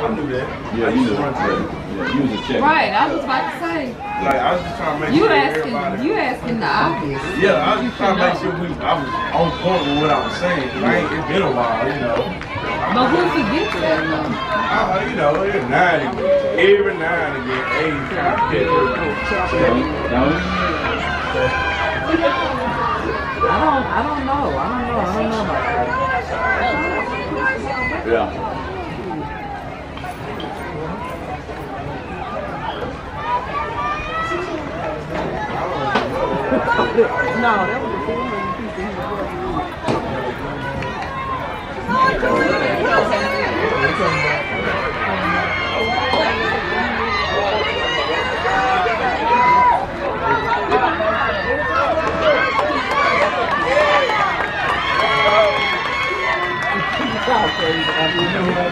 I knew that. Yeah, you was to yeah, you was a check. Right, I was about to say. Like I was just trying to make You sure asking, everybody. you asking the obvious. Yeah, I was just trying to make sure we, I was on point with what I was saying. 'cause I ain't, it's been a while, you know. But who forgets that though? Uh, you know, every now and again, every now and again, age kind of catch up. I don't, I don't know. I don't know. I don't know about that. Yeah. that was the same Thank you.